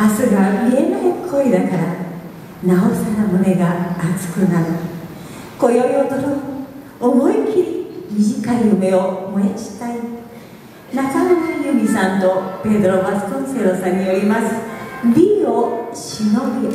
明日が見えない恋だからなおさら胸が熱くなる。今宵踊ろう。思い切り短い夢を燃やしたい。中村由美さんとペドロ・バスコンセロさんによります「美を忍び合い」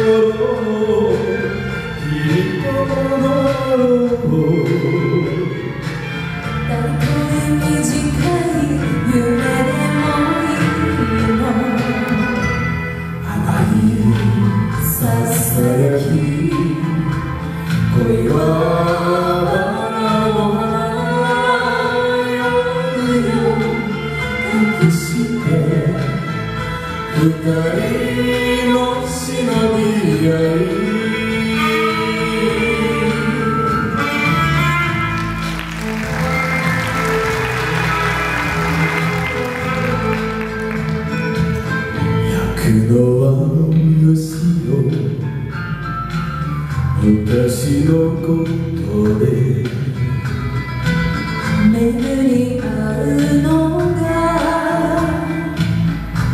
二人の忍び合い焼く。のはよしよ。私のことで。巡り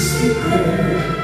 secret.